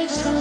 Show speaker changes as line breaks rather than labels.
takes time.